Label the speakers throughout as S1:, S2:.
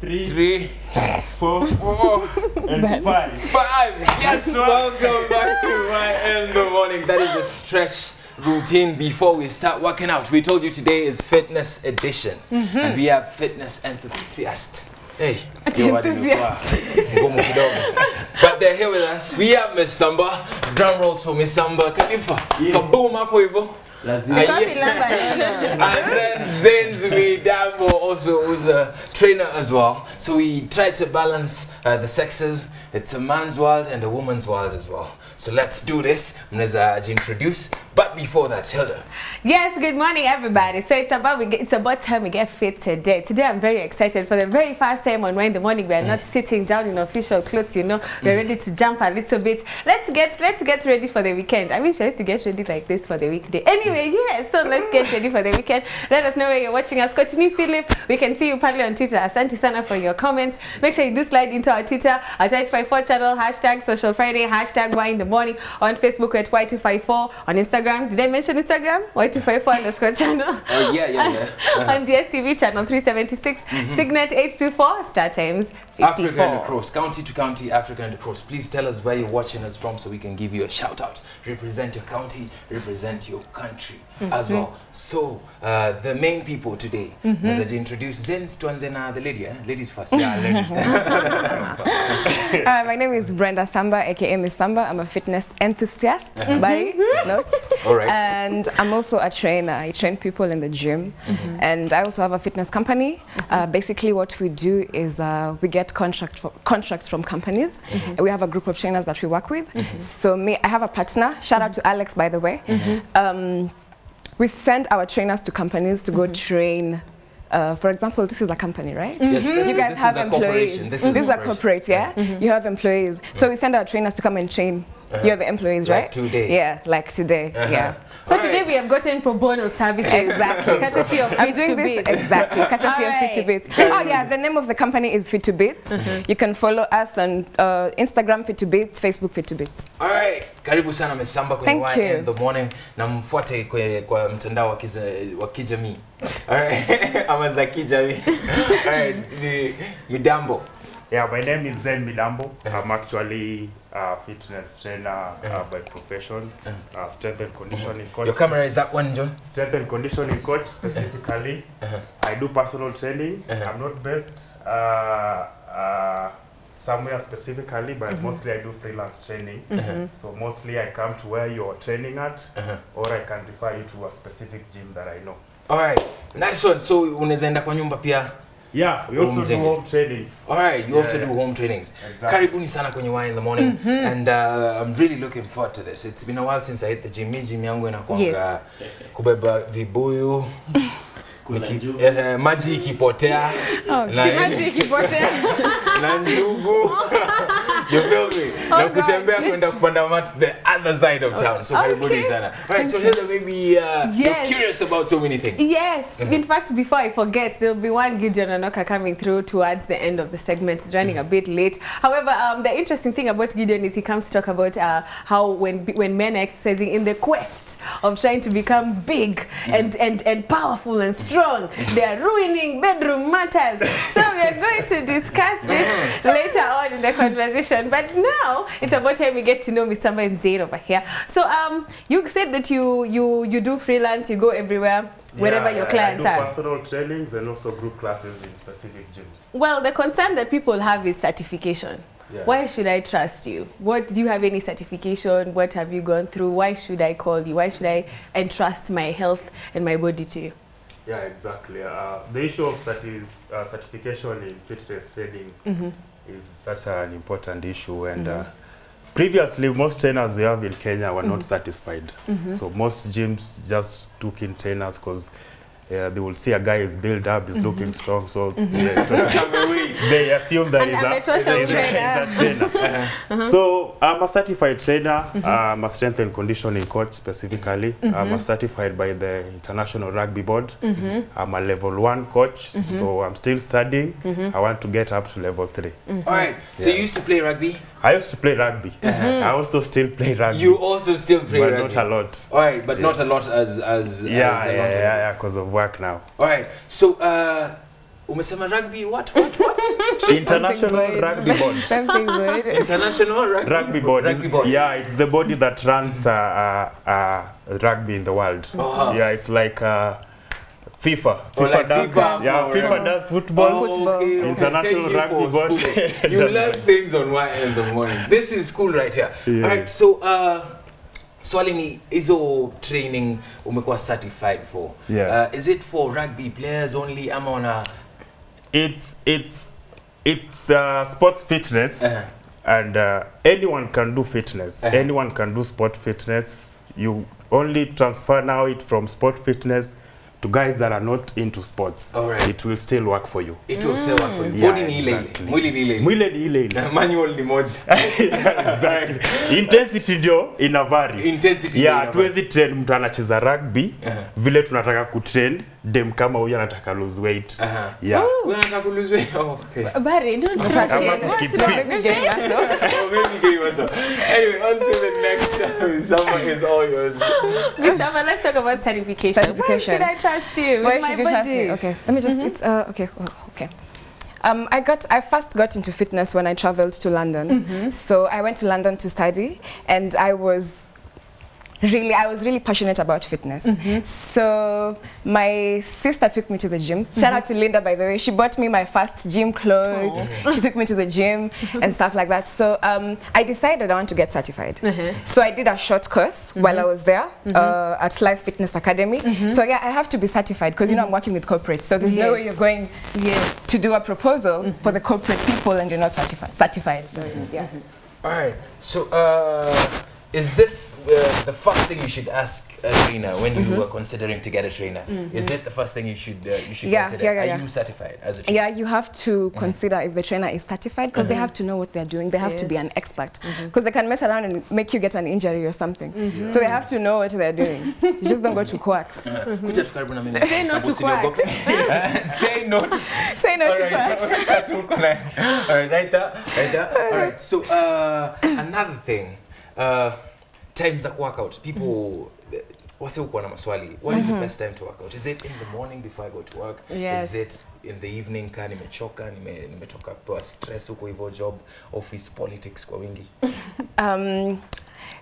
S1: three,
S2: Three,
S1: four,
S2: four,
S1: and five.
S2: five. Yes, welcome back to my in the morning. That is a stretch routine before we start working out. We told you today is fitness edition, mm-hmm. and we have fitness enthusiast. Hey, yo, what did you Ngumu kidogo. But they're here with us. We have Miss Samba. Drum rolls for Miss Samba. Khalifa. Kaboom hapo hivyo.
S1: Lazima.
S2: Aye. And then Zain's Midambo also was a trainer as well. So we try to balance uh, the sexes. It's a man's world and a woman's world as well. So let's do this. Mneza introduce. But before that, Hilda.
S3: Yes, good morning everybody. So it's about we get, it's about time we get fit today. Today I'm very excited for the very first time on Why in the morning. We are not mm. sitting down in official clothes, you know. We're mm. ready to jump a little bit. Let's get let's get ready for the weekend. I wish I used to get ready like this for the weekday. Anyway, mm. yeah, so let's get ready for the weekend. Let us know where you're watching us. Continue Philip. We can see you probably on Twitter. Asante sana for your comments. Make sure you do slide into our Twitter, our 254 channel, hashtag social Friday, hashtag Why in the morning. On Facebook we're at Y254. On Instagram, did I mention Instagram? Y254 underscore channel.
S2: Oh, yeah, yeah, yeah.
S3: on DSTV channel 376, mm-hmm. Signet 824, Star Times 54.
S2: Africa and across, county to county, Africa and across. Please tell us where you're watching us from so we can give you a shout out. Represent your county, represent your country as well. So, uh, the main people today, as I introduce Zens tuanze na the lady, eh? ladies first. Yeah, ladies.
S4: Uh, my name is Brenda Samba, aka Miss Samba. I'm a fitness enthusiast, by note.
S2: All right.
S4: And I'm also a trainer. I train people in the gym. And I also have a fitness company. Uh, basically, what we do is uh, we get contract for, contracts from companies. Mm-hmm. We have a group of trainers that we work with. Mm-hmm. So me, I have a partner. Shout out to Alex, by the way. Mm-hmm. Um, we send our trainers to companies to go train. Uh, for example, this is a company, right?
S2: Yes, this-
S4: You guys have employees.
S2: This is
S4: This is
S2: a
S4: a corporate, yeah? You have employees. So we send our trainers to come and train. You're the employees,
S2: Like
S4: right?
S2: today.
S4: Yeah, like today. Uh -huh. Yeah.
S3: So
S2: All
S3: today
S2: right.
S3: we have gotten pro bono services.
S4: Exactly.
S3: Courtesy of
S4: I'm doing this
S3: bit.
S4: exactly. Courtesy of
S3: right.
S4: Fit to Beats. Oh yeah, the name of the company is Fit to -hmm. You can follow us on uh, Instagram Fit to Bits, Facebook Fit to Bits.
S2: All right. karibu sana Mesamba kwenye
S4: Thank you.
S2: in the morning na mfuate kwe, kwa mtandao wa kijamii. All right. Alright, ama za kijamii. All right. Midambo.
S1: Yeah, my name is Zen Milambo. I'm actually a fitness trainer uh, by profession, uh, strength and conditioning coach.
S2: Your camera is that one, John?
S1: Strength and conditioning coach specifically. I do personal training. I'm not based uh, uh, somewhere specifically, but mostly I do freelance training. So mostly I come to where you're training at, or I can refer you to a specific gym that I know.
S2: All right, nice one. So unaweza enda kwa nyumba pia.
S1: Yeah, we also do home trainings.
S2: Alright, you
S1: Yeah,
S2: also
S1: yeah.
S2: do home trainings.
S1: Exactly.
S2: Karibuni sana kwenye Why in the morning. Mm -hmm. And uh, I'm really looking forward to this. It's been a while since I hit the gym. Gym yangu inakuanga kubeba vibuyu. Niki, eh, maji ikipotea na,
S3: Maji ikipotea.
S2: na njugu you feel me na
S3: God.
S2: kutembea kwenda kupanda mat the other side of town so karibuni
S3: Okay.
S2: sana right so Hilda maybe uh, you're curious about so many things
S3: Yes, in fact, before I forget, there'll be one Gideon Anoka coming through towards the end of the segment. It's running a bit late. However, um, the interesting thing about Gideon is he comes to talk about uh, how when when men are exercising in the quest of trying to become big and, and, and powerful and strong, they are ruining bedroom matters. So we are going to discuss this later on in the conversation. But now it's about time we get to know Mr. Zain over here. So um, you said that you you you do freelance, you go everywhere wherever
S1: Yeah,
S3: your clients
S1: I do
S3: are.
S1: personal trainings and also group classes in specific gyms.
S3: Well, the concern that people have is certification.
S1: Yeah.
S3: Why should I trust you? What do you have any certification? What have you gone through? Why should I call you? Why should I entrust my health and my body to you?
S1: Yeah, exactly. Uh, the issue of certi- uh, certification in fitness training is such an important issue, and mm -hmm. uh, previously most trainers we have in Kenya were mm -hmm. not satisfied. Mm -hmm. So most gyms just took in trainers because uh, they will see a guy is built up, is looking strong, so they, they assume that he's a, is a, is a trainer. So I'm a certified trainer. Mm -hmm. I'm a strength and conditioning coach specifically. Mm -hmm. I'm a certified by the International Rugby Board. Mm -hmm. I'm a level one coach, mm -hmm. so I'm still studying. Mm -hmm. I want to get up to level three. Mm -hmm.
S2: all right Yeah. so you used to play rugby
S1: I used to play rugby. Mm -hmm. I also still play rugby,
S2: you also still play
S1: but
S2: rugby but
S1: not a lot.
S2: all right but
S1: Yeah.
S2: not a lot as as
S1: Yeah,
S2: as a
S1: yeah,
S2: lot
S1: yeah,
S2: of-
S1: yeah, because of work now.
S2: all right so uh umesema rugby what what what
S1: International Rugby Board.
S4: Something good.
S2: international rugby,
S1: Rugby board. is-
S2: rugby board
S1: Yeah, it's the body that runs uh, uh, uh, rugby in the world.
S2: Uh-huh.
S1: Yeah, it's like uh, FIFA.
S2: FIFA, like
S1: does,
S2: FIFA.
S1: Yeah,
S2: Oh,
S1: FIFA
S2: yeah.
S1: does football.
S4: Football.
S1: International
S2: Thank you
S1: Rugby
S2: But
S1: Board.
S2: you learn things on why in the morning. This is cool right here.
S1: Yeah.
S2: Alright, so uh, swali ni hizo training umekuwa certified for.
S1: Yeah.
S2: Uh, is it for rugby players only ama wana
S1: It's it's it's uh, sports fitness,
S2: uh,
S1: and uh, anyone can do fitness.
S2: Uh-huh.
S1: Anyone can do sport fitness. You only transfer now it from sport fitness to guys that are not into sports.
S2: right.
S1: It will still work for you.
S2: it will still work for you.
S1: Yeah,
S2: Body ni ile ile.
S1: exactly.
S2: Mwili ni ile ile.
S1: Ni ile ile.
S2: Manual ni moja.
S1: exactly. Intensity ndio ina vary.
S2: Intensity
S1: Yeah, tuwezi train mtu anacheza rugby
S2: Uh-huh.
S1: vile tunataka kutrain dem kama huyu anataka lose weight.
S2: Aha.
S1: Yeah.
S2: Wewe unataka kuluzwe? Oh, okay.
S3: Barry, don't
S4: That's
S3: rush
S1: Ama
S3: it. What's
S1: keep
S3: wrong?
S1: fit.
S4: Maybe getting myself.
S2: oh, maybe give us a- Anyway, on to the next. time. Summer is all yours.
S3: Miss Ava, let's talk about certification.
S4: Certification.
S3: Why should I trust you?
S4: Why
S3: my
S4: should you trust
S3: body?
S4: me? Okay, let me just. It's uh okay. Oh, okay. Um, I got I first got into fitness when I traveled to London. So I went to London to study, and I was really I was really passionate about fitness. Mm-hmm. So my sister took me to the gym. Shout out to mm-hmm. Linda by the way. She bought me my first gym clothes. She took me to the gym and stuff like that. So um, I decided I want to get certified. Uh-huh. So I did a short course mm-hmm. while I was there uh, at Life Fitness Academy. So yeah, I have to be certified because you know I'm working with corporate. So there's no way you're going
S3: Yes.
S4: to do a proposal for the corporate people and you're not certified. Certified. So yeah.
S2: All right. So, uh, is this uh, the first thing you should ask a trainer when you are considering to get a trainer? Is it the first thing you should uh, you should
S4: Yeah,
S2: consider?
S4: yeah, yeah,
S2: Are
S4: yeah.
S2: you certified as a trainer?
S4: Yeah, you have to consider if the trainer is certified because they have to know what they're doing. They have to be an expert because they can mess around and make you get an injury or something. So they have to know what they're doing. You just don't go to quacks.
S2: Kuja tu karibu na mimi.
S3: Say no to
S2: Sababu usiniogope. Say no to
S4: Say no to
S2: Alright,
S4: quacks.
S2: that's what can I- Alright, right there, right there. Alright, so uh, another thing, uh, times za workout. People wase huko na maswali. What is the best time to work out? Is it in the morning before I go to work?
S3: Yes.
S2: Is it in the evening ka nimechoka, nime nimetoka pewa stress huko hivyo job, office politics kwa wingi?
S4: um,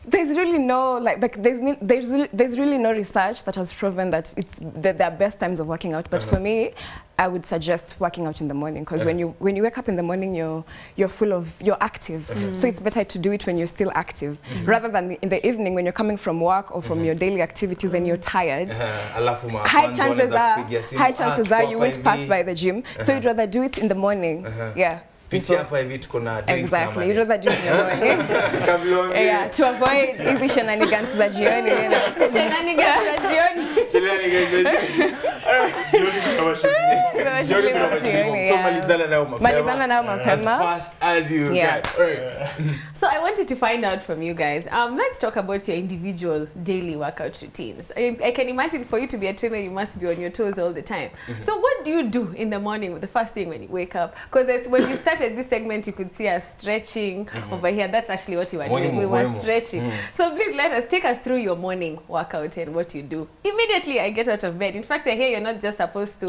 S4: there's really no like, like there's there's there's really no research that has proven that it's that there are best times of working out. But for me, I would suggest working out in the morning because when you when you wake up in the morning, you're you're full of you're active. So it's better to do it when you're still active rather than in the evening when you're coming from work or from your daily activities and you're tired.
S2: Uh,
S4: High chances are, high
S2: "Ah,
S4: chances are you won't pass by the gym. So you'd rather do it in the morning. Yeah.
S2: Pitia hapa hivi tuko na drinks na
S4: Exactly. you know
S2: that you
S4: yeah, to avoid hizi shenanigans za jioni. You know.
S3: Shenanigans za jioni.
S2: So
S3: I wanted to find out from you guys. Um, let's talk about your individual daily workout routines. I, I can imagine for you to be a trainer, you must be on your toes all the time. mm -hmm. So what do you do in the morning, the first thing when you wake up? Because when you started this segment, you could see us stretching mm -hmm. over here. That's actually what you were doing. We were stretching mm -hmm. So please let us take us through your morning workout and what you do. Immediately I get out of bed. In fact, I hear you're not just supposed to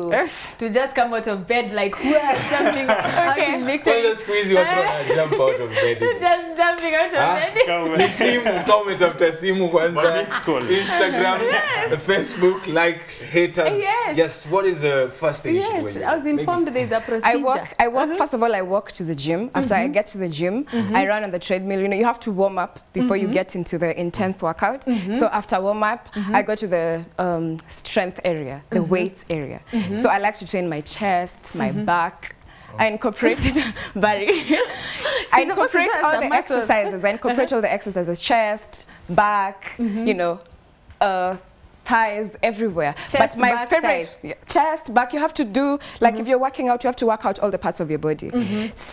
S3: to just come out of bed like "Wah," jumping out in victory.
S2: Kwanza siku hizi watu wana jump out of bed.
S3: Just jumping out of bed.
S1: Kama-
S2: Ni simu comment after simu kwanza.
S1: Ma missed call.
S2: Instagram, Facebook, likes, haters.
S3: Yes.
S2: Yes, what is the first thing you should do? when
S3: Yes,
S2: you
S3: I was
S2: wake up?
S3: informed there's a procedure.
S4: I walk. I walk. First of all, I walk to the gym. After I mm-hmm. get to the gym, mm-hmm. I run on the treadmill. You know, you have to warm up before you mm-hmm. get into the intense workout. So after warm up, I go to the um, Um, strength area, the mm-hmm. weights area. Mm-hmm. So I like to train my chest, my mm-hmm. back. I oh. incorporate it, Barry. I incorporate all the
S3: muscles.
S4: exercises. I incorporate all the exercises: chest, back. You know, uh, thighs everywhere.
S3: Chest,
S4: but my
S3: back,
S4: favorite
S3: thighs.
S4: yeah, chest, back. You have to do like if you're working out, you have to work out all the parts of your body.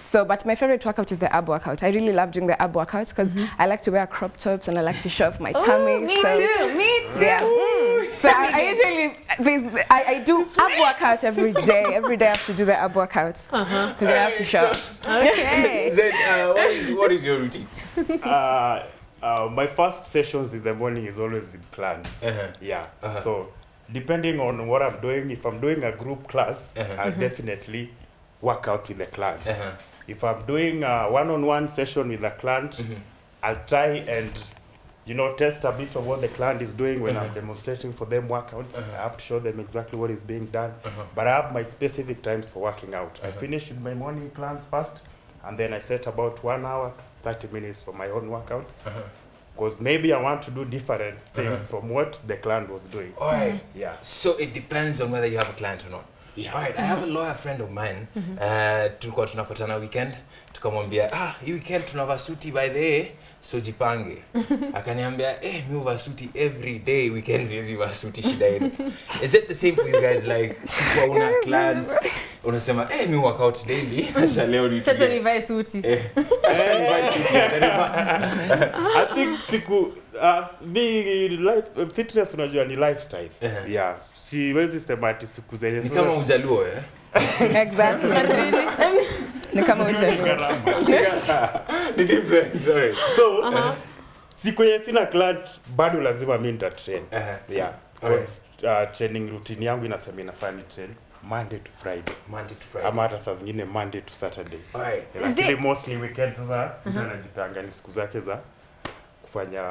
S4: So, but my favorite workout is the ab workout. I really love doing the ab workout because I like to wear crop tops and I like to show off my tummy.
S3: Ooh, me
S4: so,
S3: too. Me too.
S4: Yeah.
S3: Mm.
S4: So I, I usually there's, I, I do ab workout every day. Every day I have to do the ab workout because I have to show. off.
S3: Okay.
S2: Zed, uh, what, is, what is your routine?
S1: uh, uh, my first sessions in the morning is always with clients.
S2: Uh-huh.
S1: Yeah.
S2: Uh-huh.
S1: So depending on what I'm doing, if I'm doing a group class,
S2: Uh-huh.
S1: I'll definitely work out with the clients.
S2: Uh-huh.
S1: If I'm doing a one-on-one session with a client,
S2: Mhm.
S1: I'll try and you know test a bit of what the client is doing when I'm
S2: Uh-huh.
S1: demonstrating for them workouts.
S2: Uh-huh.
S1: I have to show them exactly what is being done.
S2: Uh-huh.
S1: But I have my specific times for working out. I
S2: Uh-huh.
S1: finish with my morning plans first, and then I set about one hour, 30 minutes for my own workouts.
S2: Uh-huh.
S1: Because maybe I want to do different thing
S2: Uh-huh.
S1: from what the client was doing.
S2: All right.
S1: Yeah.
S2: So it depends on whether you have a client or not.
S1: Yeah.
S2: All right, I have a lawyer friend of mine. Uh, tulikuwa tunapatana weekend tukamwambia ah, hii weekend tunavaa suti by the way, so jipange. Akaniambia eh, mi huvaa suti every day, weekend siwezi vaa suti, shida yenu. Is it the same for you guys like kwa una clients unasema eh, mi work out daily, acha leo ni
S3: Sasa nivae suti.
S2: eh, acha nivae suti, acha nivae
S1: I think siku uh, mi life, uh, fitness unajua ni lifestyle.
S2: Uh-huh.
S1: Yeah. Siwezi sema ati siku zenye
S2: ni kama ujaluo eh?
S4: exactly ni kama ujaluo
S2: ni different, sorry.
S1: so siku yenye sina client bado lazima mi nitatrain.
S2: Uh-huh.
S1: Yeah. right. Uh, training routine yangu inasema inafaa ni train Monday to Friday.
S2: Monday to Friday.
S1: Ama hata saa zingine Monday to Saturday.
S2: Alright.
S1: lakini mostly weekend sasa ndio anajipanga ni siku zake za kufanya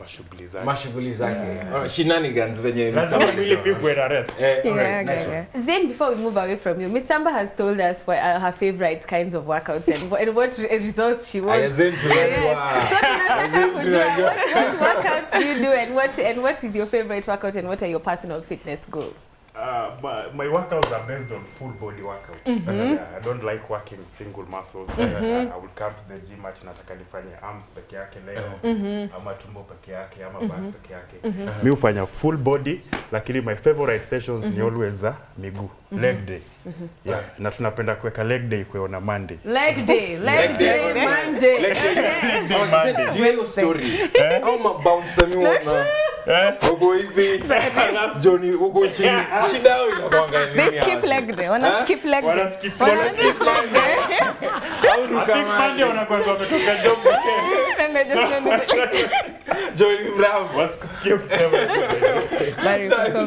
S1: mashughuli zake.
S2: Mashughuli zake. Oh, shenanigans venye
S1: lazima
S2: Misamba
S1: pigwe na ref
S2: Eh, all
S4: yeah,
S2: right, nice
S4: yeah,
S2: one.
S3: Then before we move away from you, Miss Samba has told us what are her favorite kinds of workouts and, what- and what results she
S2: Aya,
S3: wants. So tunataka kujua what, what workouts do you do and what and what is your favorite workout and what are your personal fitness goals?
S1: Uh, my, my workouts are based on full body workout. Yeah, I don't like working single muscles. Uh, I will come to the gym ati nataka nifanye arms peke yake leo ama tumbo peke yake ama back peke yake. Mi hufanya full body lakini my favorite sessions ni always za miguu leg day yeah, na tunapenda kuweka leg day kuona Monday.
S3: Leg day, leg
S2: Leg
S3: day,
S2: day.
S3: Monday.
S2: Leg day. Monday. ya hiyo story? Au mabounce miona uko hivi? Johnny uko chini shida yao inakuanga nini
S4: they skip leg day. Wana skip leg
S1: Wana
S4: day. wana
S1: wana
S4: skip leg day.
S1: I think. Monday wanakuwa wametoka job weekend
S4: and they just don't the it.
S2: Johnny Brown
S1: Was skip seven.
S4: Very
S2: Sasa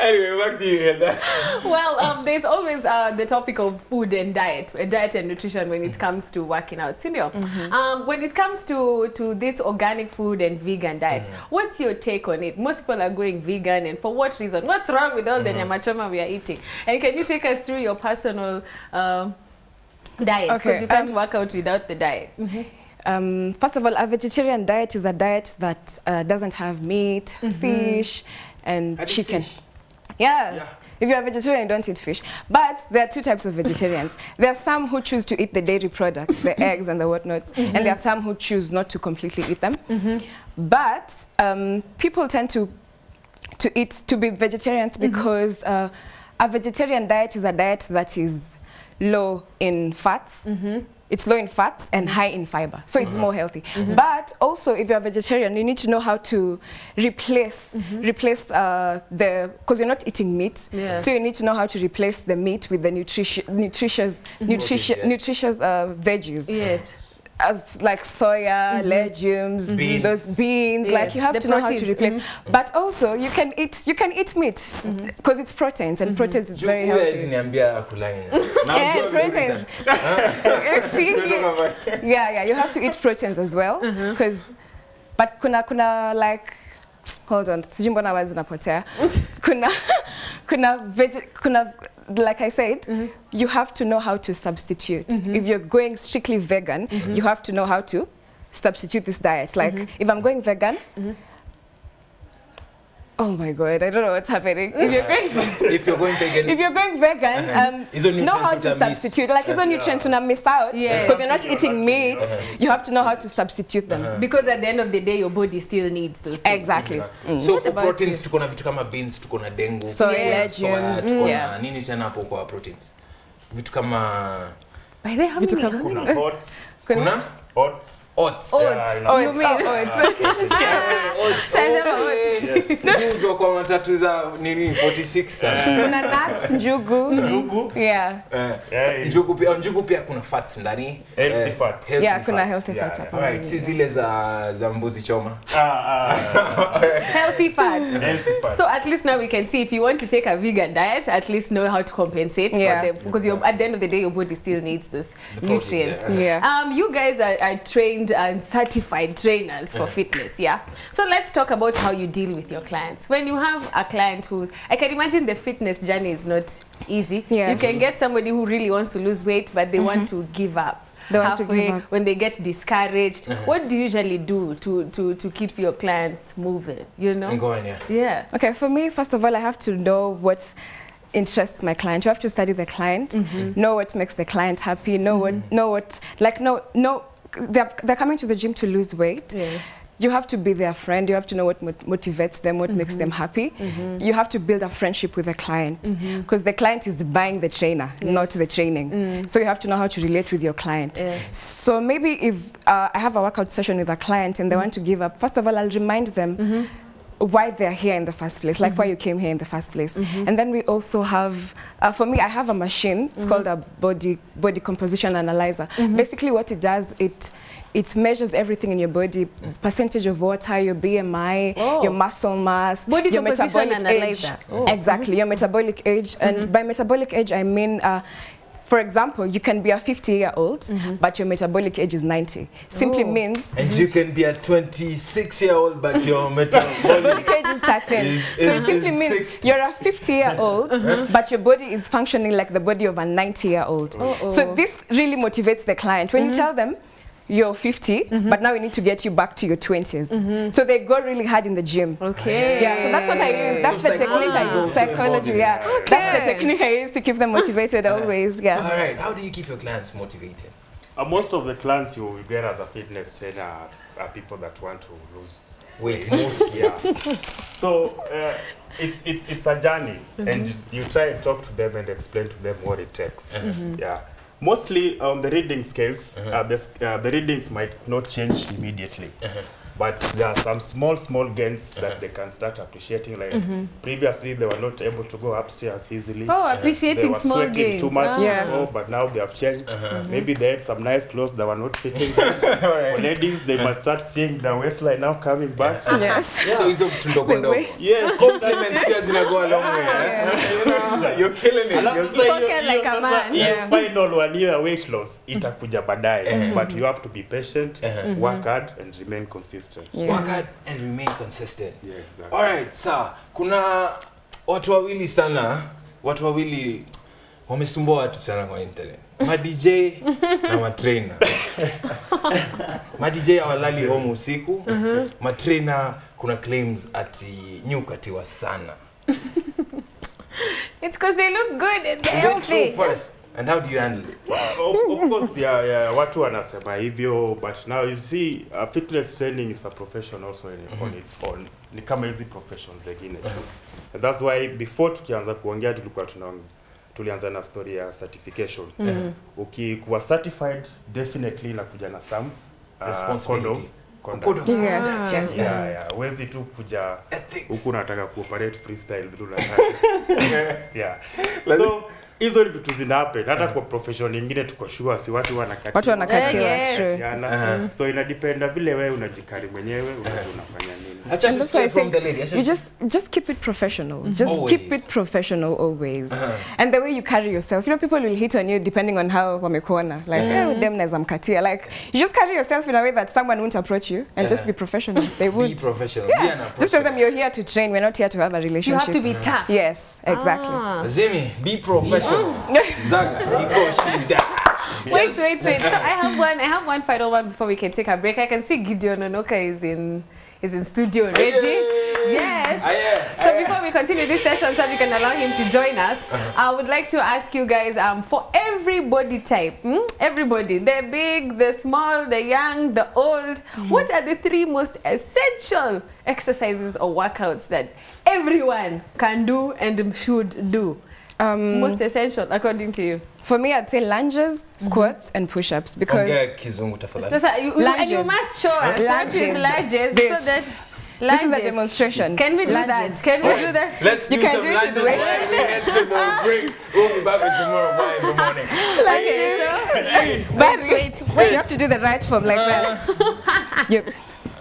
S2: anyway back to you Hilda.
S3: Well, um, there's always uh, the topic of food and diet, uh, diet and nutrition when it comes to working out. Senior, um, when it comes to to this organic food and vegan diet, what's your take on it? Most people are going vegan, and for what reason? What's wrong with all the nyama choma we are eating? And can you take us through your personal um, diet? Because
S4: Okay,
S3: you can't
S4: um,
S3: work out without the diet.
S4: Um, first of all, a vegetarian diet is a diet that uh, doesn't have meat, fish, and
S2: I
S4: chicken.
S2: fish.
S4: Yeah.
S2: Yeah.
S4: If you're a vegetarian, you don't eat fish. But there are two types of vegetarians. there are some who choose to eat the dairy products, the mm-hmm. eggs and the whatnot, and mm-hmm. there are some who choose not to completely eat them. Mm-hmm. But um, people tend to to eat to be vegetarians because uh, a vegetarian diet is a diet that is low in fats. It's low in fats and high in fiber, so it's more healthy. But also, if you're a vegetarian, you need to know how to replace replace uh, the because you're not eating meat,
S3: Yeah.
S4: so you need to know how to replace the meat with the nutritious nutritious nutritious, nutritious uh, veggies
S3: Yes.
S4: As like soya, mm -hmm. legumes,
S2: Beans.
S4: those beans.
S3: Yes,
S4: Like you have
S3: the
S4: to know how to replace. Mm -hmm. But also you can eat you can eat meat because it's proteins and proteins is very healthy.
S2: vizuri
S4: proteins. yeah, yeah, you have to eat proteins as well because but kuna kuna like hold on, sijui mbona wazi napotea. kuna kuna veg kuna like I said, mm-hmm. you have to know how to substitute. Mm-hmm. If you're going strictly vegan, mm-hmm. you have to know how to substitute this diet. Like if I'm going vegan, oh my god, I don't know what's happening. If you're going
S2: If you're going vegan,
S4: if you're going vegan, um, know how to
S2: substitute. miss.
S4: Like on nutrients I miss out
S3: Yes.
S4: because you're not eating meat. Uh -huh. You have to know how to substitute them. uh -huh.
S3: Because at the end of the day, your body still needs those things.
S4: Exactly. Mm.
S2: so
S3: What
S2: for proteins tuko na vitu kama beans tuko na dengu
S4: Soy,
S2: soya,
S4: legumes,
S2: tuko
S4: yeah.
S2: na nini tena hapo kwa proteins vitu kama
S3: By the way,
S4: Vitu kama-
S3: how many-
S1: kuna oats
S2: kuna
S1: oats
S2: Oats.
S1: Yeah,
S3: Oh,
S1: ina-
S3: you mean?
S4: Oh,
S2: Oats.
S3: Sasa
S2: Oats. Kuuzwa kwa matatu za nini 46 sana.
S4: kuna nuts, njugu.
S1: Njugu,
S4: Yeah.
S2: Eh, njugu pia njugu pia kuna fats ndani.
S1: Healthy
S2: Eh,
S1: fats.
S2: healthy
S4: Yeah, kuna healthy fats
S1: yeah.
S4: hapa.
S2: Alright, si zile za za mbuzi choma.
S1: Ah, ah,
S3: Healthy fats.
S1: healthy fats.
S3: So at least now we can see if you want to take a vegan diet, at least know how to compensate
S4: Yeah.
S3: for them because at the end of the day, your body still needs this nutrients.
S2: yeah.
S4: Yeah.
S3: Um, you guys are, are trained and uh, certified trainers for fitness, yeah. So let's talk about how you deal with your clients. When you have a client who's, I can imagine the fitness journey is not easy.
S4: Yes.
S3: You can get somebody who really wants to lose weight, but they want mm-hmm. to give up.
S4: They want to
S3: halfway
S4: give up.
S3: when they get discouraged. Uh-huh. What do you usually do to, to, to keep your clients moving? You know?
S2: And go on, yeah.
S3: Yeah.
S4: Okay, for me, first of all, I have to know what interests my client. You have to study the client, mm-hmm. know what makes the client happy, know what, mm-hmm. know what, like, know, know, they're, they're coming to the gym to lose weight.
S3: Yeah.
S4: You have to be their friend. You have to know what mot- motivates them, what makes them mm-hmm. happy. Mm-hmm. You have to build a friendship with the client mm-hmm. because the client is buying the trainer, not the training. Mm. So you have to know how to relate with your client.
S3: Yeah.
S4: So maybe if uh, I have a workout session with a client and they want to give up, first of all, I'll remind them why they're here in the first place, like why mm-hmm. you came here in the first place. Mm-hmm. And then we also have, uh, for me, I have a machine. It's mm-hmm. called a body body composition analyzer. Basically, what it does, it it measures everything in your body, percentage of water, your BMI,
S3: Oh.
S4: your muscle mass,
S3: Body
S4: your metabolic
S3: analyzer.
S4: age.
S3: Oh.
S4: Exactly, your metabolic age. And by metabolic age, I mean. Uh, for example, you can be a 50 year old, mm-hmm. but your metabolic age is 90. Simply
S3: Oh.
S4: means
S2: And you can be a 26 year old, but your metabolic
S4: metabolic age is 13.
S2: Is-
S4: so
S2: is-
S4: it simply means
S2: 60.
S4: you're a 50 year old, uh-huh. uh-huh. but your body is functioning like the body of a 90 year old. So this really motivates the client. When you mm-hmm. tell them, you're 50, mm-hmm. but now we need to get you back to your 20s. Mm-hmm. So they go really hard in the gym.
S3: Okay.
S4: Yeah, so that's what I use. That's
S2: So
S4: the technique I
S2: psychology
S4: use. Psychology, yeah.
S2: in it.
S4: That's the technique I use to keep them motivated always. Yeah.
S2: All right, how do you keep your clients motivated?
S1: Uh, most of the clients you will get as a fitness trainer are, are people that want to lose
S2: weight, most
S1: yeah. so uh, it's, it's, it's a journey and mm-hmm. you try and talk to them and explain to them what it takes. Yeah. Mostly on the reading scales, uh, the, uh, the readings might not change immediately. But there are some small, small gains that they can start appreciating. Like mm -hmm. previously, they were not able to go upstairs easily.
S3: Oh,
S1: They
S3: appreciating
S1: were
S3: small
S1: sweating
S3: gains.
S1: too much
S3: Ah.
S4: Yeah.
S1: before, but now they have changed. uh -huh. Maybe they had some nice clothes that were not fitting. For ladies, they must start seeing the waistline now coming back.
S4: Yes.
S2: So hizo vitu ndogo
S4: The
S2: ndogo.
S1: Yes,
S2: Compliments pia zina go a long way. yeah. You're killing it. You're
S3: Spoken like a man.
S4: Yeah.
S1: final one year weight loss itakuja baadaye but you have to be patient work hard and remain consistent
S4: Yeah.
S2: Work hard and remain consistent.
S1: yeah, exactly.
S2: Alright, sawa. Kuna watu wawili sana, watu wawili wamesumbua watu sana kwa internet. Ma DJ na ma trainer. Ma DJ hawalali home usiku. Ma trainer kuna claims ati nyukatiwa sana.
S3: It's because they look good and they're
S2: Is it true first? And how do you handle it?
S1: of, of course yeah, yeah, watu wanasema hivyo but now you see uh, fitness training is a profession also in, mm -hmm. on its own ni kama hizi professions zingine tu and that's why before tukianza kuongea tulikuwa tunaongea tulianza na story ya certification Mm -hmm. ukikuwa certified definitely inakuja na some uh,
S2: Responsibility.
S1: Condom. conduct.
S4: Yes.
S2: yes, yeah.
S1: yeah, Wezi tu kuja
S2: Ethics.
S1: huku nataka kuoperate freestyle vitu unataka yeah. so hizo ni vitu zina happen hata kwa profession nyingine tuko sure si watu wanakatiwa
S4: Watu wanakatiwa,
S3: Yeah, yeah.
S4: true.
S1: -huh. so inadependa vile wewe unajikari mwenyewe unafanya nini
S2: Acha
S4: I
S2: say from
S4: think
S2: the lady.
S4: You just just keep it professional. Just
S2: Always.
S4: keep it professional always. uh -huh. And the way you carry yourself, you know, people will hit on you depending on how wamekuona. Like, eh, dem naweza mkatia. Like, you just carry yourself in a way that someone won't approach you and just be professional. They
S2: Be
S4: would.
S2: yeah. Be an
S4: Yeah. Just tell them you're here to train. We're not here to have a relationship You
S3: have to be tough.
S4: Yes, exactly.
S3: Ah.
S2: Zimi, be professional. Zaga, iko shida.
S3: Wait,
S2: Yes.
S3: wait, wait. So I have one. I have one final one before we can take a break. I can see Gideon Onoka is in is in studio already. Yes.
S2: Ah.
S3: So before we continue this session, so we can allow him to join us, I would like to ask you guys um, for every body type, hmm? everybody, the big, the small, the young, the old, what are the three most essential exercises or workouts that everyone can do and should do?
S4: Um,
S3: most essential according to you?
S4: for me, I'd say lunges, squats, and push-ups because
S2: Ongea kizungu tafadhali.
S3: Sasa, you, you- and you must show us
S4: Lunges.
S3: lunges
S4: This.
S3: so that
S4: this is a demonstration.
S3: Can we do
S4: Lunges.
S3: that? Can we do that?
S2: Let's
S4: You
S2: do
S4: can
S2: some
S4: do it
S2: lunges
S4: with weight.
S2: while we head to the break. We'll be back with tomorrow why in the morning.
S3: Okay, so
S4: But
S3: wait,
S4: wait, you have to do the right form like that. You,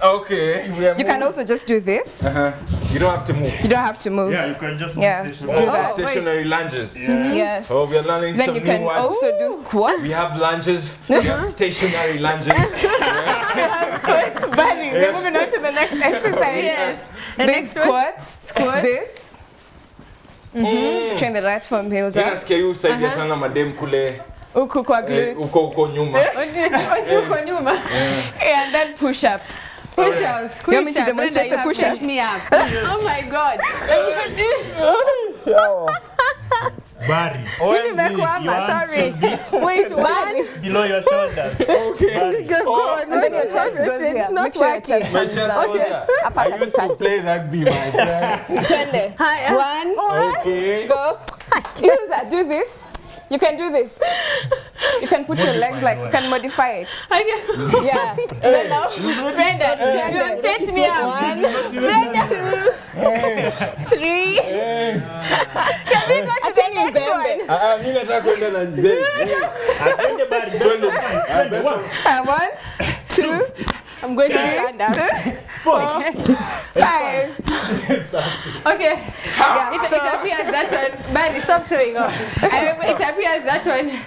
S2: Okay. we are
S4: you can also just do this.
S2: Uh-huh. You don't have to move.
S4: You don't have to move.
S1: Yeah, you can just
S4: Yeah.
S1: station.
S4: Do
S2: Oh,
S4: that.
S2: stationary lunges.
S1: Yeah.
S4: Yes.
S2: Oh, we are learning
S4: Then
S2: some
S4: you
S2: new
S4: can
S2: words.
S4: also do squats.
S2: We have lunges. We have stationary lunges.
S4: Squats, bunny. Then moving on to the next exercise.
S3: Yes. The
S4: This
S3: next
S4: squats.
S3: Squats.
S4: This. Mm -hmm. Train the right form,
S2: Tena
S4: Hilda.
S2: sikia yu usaidia sana madem kule
S4: Uku kwa glutes.
S2: uko uko nyuma.
S3: Uko nyuma.
S4: And then push-ups.
S3: Push-ups,
S4: You want me to
S3: push-ups.
S4: demonstrate the
S3: you have
S4: push-ups?
S3: me up. Oh my God.
S1: Barry.
S3: Nimekwama,
S1: Your arms
S3: sorry.
S1: be
S4: Wait, one.
S1: below your shoulders.
S2: Okay.
S1: Barry.
S4: And then oh. your chest goes here.
S3: It's not
S4: Make sure your
S3: working.
S4: chest
S2: My chest was there. I used to play rugby, my friend.
S4: Twende. Uh, one.
S2: Okay.
S4: Go. Hilda, do this. You can do this. You can put your legs like, you can modify it.
S3: Okay.
S4: Yeah.
S3: Brenda, you have set me up.
S4: One,
S3: Brenda,
S4: three.
S3: can we go to the next one?
S2: Ah, mimi nataka kwenda na zen.
S1: Atende Barry. Twende. Twende. One.
S4: Uh, one, two,
S3: I'm going to
S4: four, five.
S3: Okay. Yeah, it, it appears that one, Barry, stop showing off. I, it appears that one,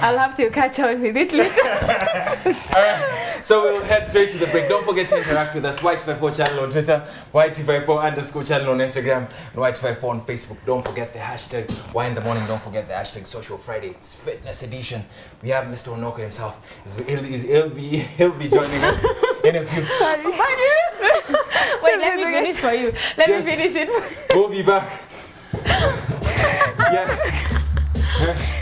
S3: I'll have to catch on with it later.
S2: Alright, so we'll head straight to the break. Don't forget to interact with us. Y254 channel on Twitter, Y254 underscore channel on Instagram, and Y254 on Facebook. Don't forget the hashtag Why in the Morning. Don't forget the hashtag Social Friday. It's Fitness Edition. We have Mr. Onoko himself. He'll, he'll be he'll be joining us in a few. Sorry.
S3: Oh, Wait, let me finish for you. Let
S2: Yes.
S3: me finish it.
S2: We'll be back. yeah.